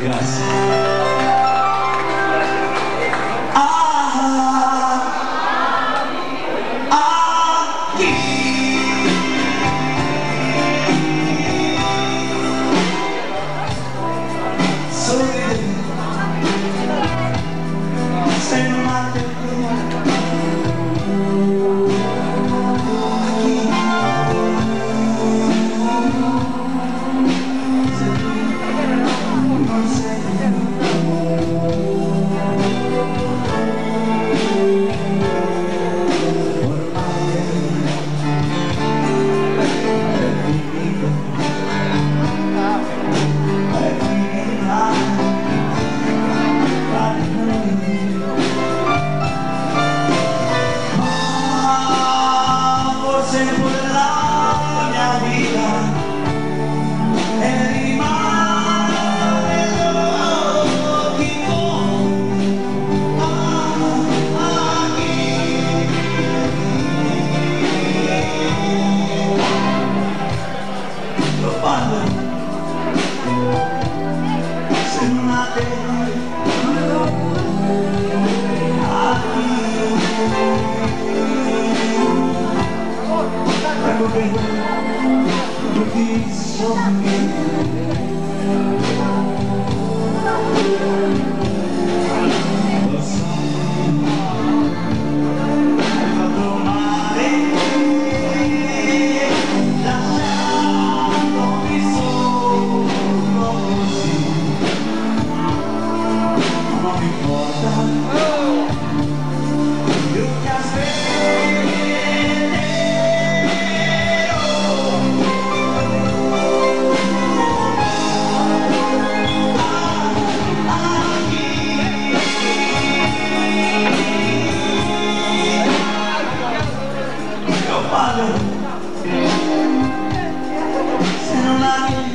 Yes. bring the fallo se non ami